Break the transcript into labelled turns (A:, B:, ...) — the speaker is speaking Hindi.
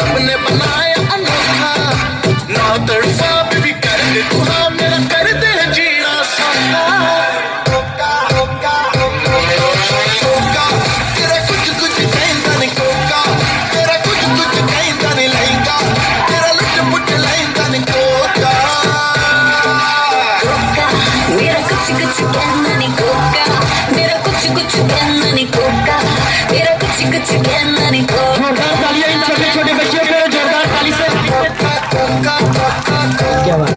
A: सबने बनाया अनोखा। ना तड़फा भी कर दे तू हाँ मेरा कर दे जीना Together.
B: क्या बात